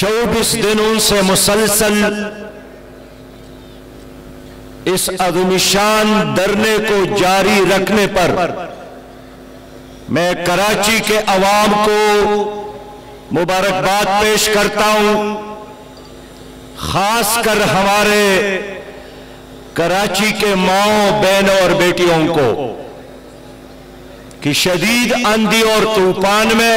چوبیس دنوں سے مسلسل اس ادنشان درنے کو جاری رکھنے پر میں کراچی کے عوام کو مبارکباد پیش کرتا ہوں، خاص کر ہمارے کراچی کے ماؤں، بہنوں اور بیٹیوں کو، کہ شدید اندھی اور طوفان میں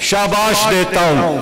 شاباش دیتا ہوں۔